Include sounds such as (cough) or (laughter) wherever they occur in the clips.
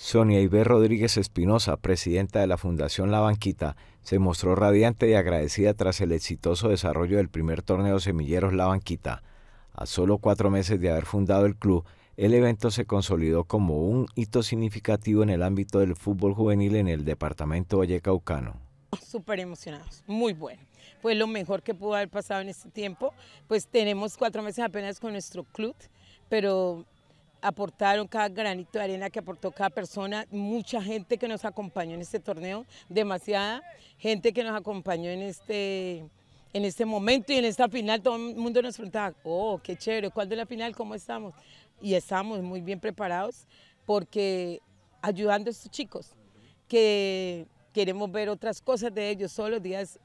Sonia Iber Rodríguez Espinosa, presidenta de la Fundación La Banquita, se mostró radiante y agradecida tras el exitoso desarrollo del primer torneo Semilleros La Banquita. A solo cuatro meses de haber fundado el club, el evento se consolidó como un hito significativo en el ámbito del fútbol juvenil en el departamento Vallecaucano. Súper emocionados, muy bueno. Fue lo mejor que pudo haber pasado en este tiempo. Pues tenemos cuatro meses apenas con nuestro club, pero aportaron cada granito de arena que aportó cada persona, mucha gente que nos acompañó en este torneo, demasiada gente que nos acompañó en este, en este momento y en esta final todo el mundo nos preguntaba, oh, qué chévere, ¿cuál de la final? ¿Cómo estamos? Y estamos muy bien preparados porque ayudando a estos chicos que queremos ver otras cosas de ellos, todos los días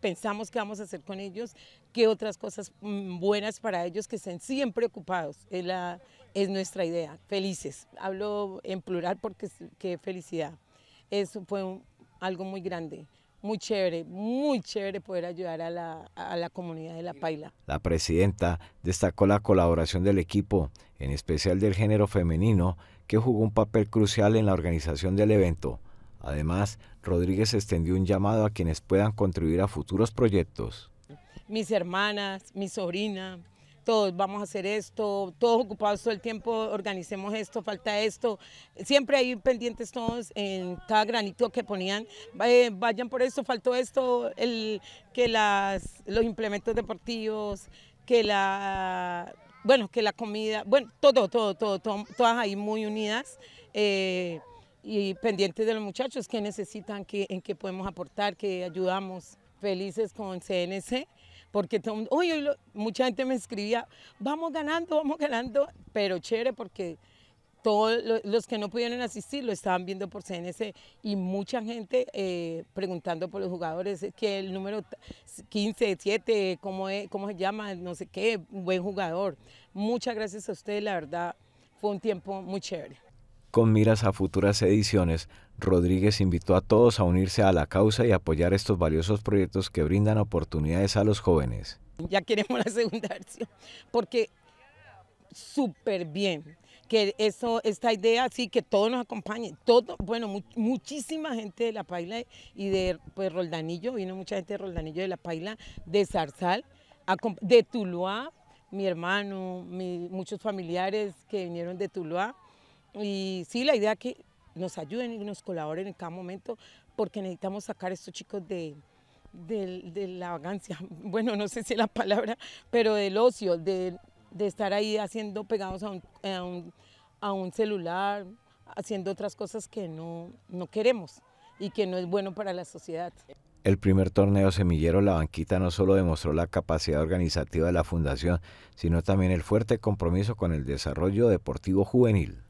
pensamos qué vamos a hacer con ellos, qué otras cosas mm, buenas para ellos que estén siempre ocupados. Es nuestra idea, felices. Hablo en plural porque qué felicidad. Eso fue algo muy grande. Muy chévere, muy chévere poder ayudar a la, a la comunidad de La Paila. La presidenta destacó la colaboración del equipo, en especial del género femenino, que jugó un papel crucial en la organización del evento Además, Rodríguez extendió un llamado a quienes puedan contribuir a futuros proyectos. Mis hermanas, mi sobrina, todos vamos a hacer esto, todos ocupados todo el tiempo, organicemos esto, falta esto. Siempre hay pendientes todos en cada granito que ponían, vayan por esto, faltó esto, que los implementos deportivos, que la, bueno, que la comida, bueno, todo, todo, todo, todas ahí muy unidas. Eh, y pendientes de los muchachos que necesitan, que, en qué podemos aportar, que ayudamos. Felices con CNC, porque hoy, mucha gente me escribía, vamos ganando, vamos ganando, pero chévere porque todos los que no pudieron asistir lo estaban viendo por CNC y mucha gente eh, preguntando por los jugadores, que el número 15, 7, ¿cómo, ¿cómo se llama? No sé qué, buen jugador. Muchas gracias a ustedes, la verdad, fue un tiempo muy chévere. Con miras a futuras ediciones, Rodríguez invitó a todos a unirse a la causa y apoyar estos valiosos proyectos que brindan oportunidades a los jóvenes. Ya queremos la segunda versión, porque súper bien que eso, esta idea, sí, que todos nos acompañen, todo, bueno, muchísima gente de La Paila y de pues, Roldanillo, vino mucha gente de Roldanillo de La Paila, de Zarzal, de Tuluá, mi hermano, muchos familiares que vinieron de Tuluá, y sí, la idea es que nos ayuden y nos colaboren en cada momento porque necesitamos sacar a estos chicos de, la vagancia, (laughs) bueno, no sé si es la palabra, pero del ocio, de, estar ahí haciendo pegados a un, a un, celular, haciendo otras cosas que no, no queremos y que no es bueno para la sociedad. El primer torneo semillero La Banquita no solo demostró la capacidad organizativa de la fundación, sino también el fuerte compromiso con el desarrollo deportivo juvenil.